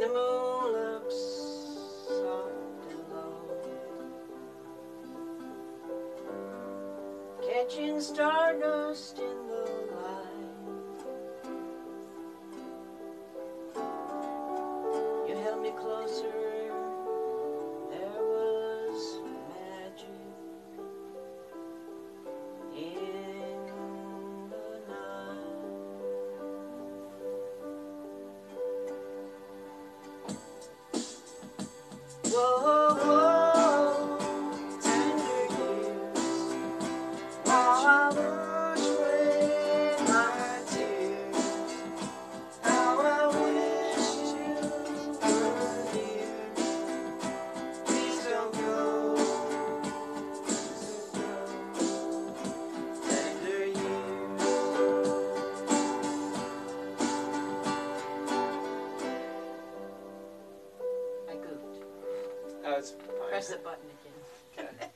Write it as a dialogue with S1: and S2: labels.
S1: and the moon looks soft and low. Catching stardust in the light. You held me closer. I go
S2: to press the
S1: button again.